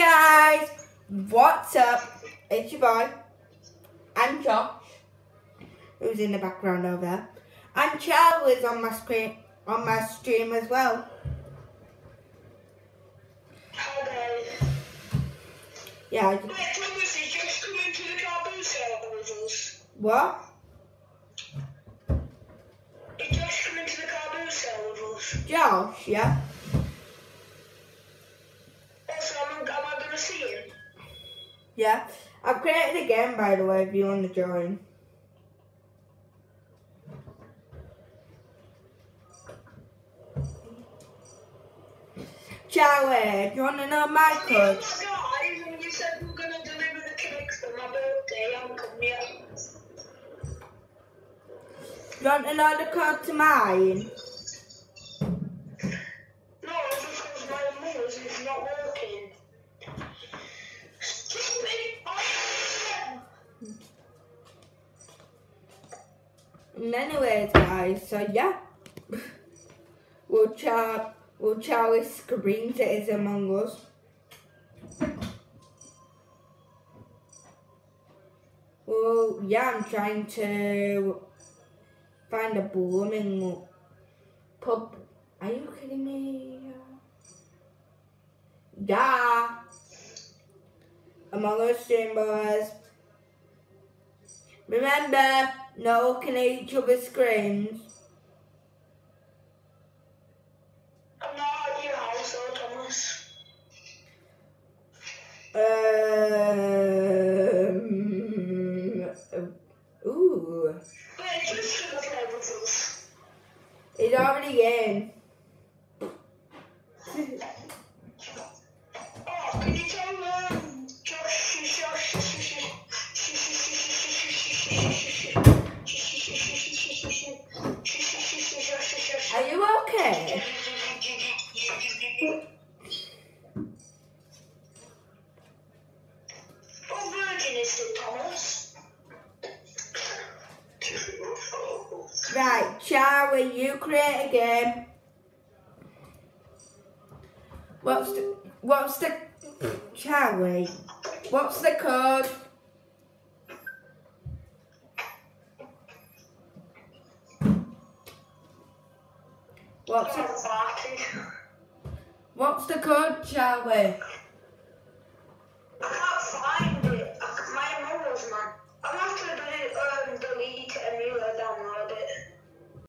guys, what's up? It's your boy, and Josh, who's in the background over there, and Charlie's on my screen, on my stream as well. Hi guys. Yeah. Wait, Thomas just coming to the server with us. What? He's just coming to the server with us. Josh? Yeah. Yeah. I've created a game, by the way, if you want to join. Charlie, do you want to know my Oh, code? you said we were gonna deliver the cakes for my birthday. I haven't come yet. Do you want to know the code to mine? Anyways, guys, so yeah. we'll Char Will Charlie screams it is Among Us. Well, yeah, I'm trying to find a blooming pub. Are you kidding me? Yeah. Among Us boys. Remember, no looking at each other's screens. I'm not at your house, though, Thomas. Um, ooh, Wait, just gonna play with us. it's already in. Okay? What virgin is? Right, Charlie, you create a game. What's the what's the Charlie? What's the code? What's the, what's the code, Charlie?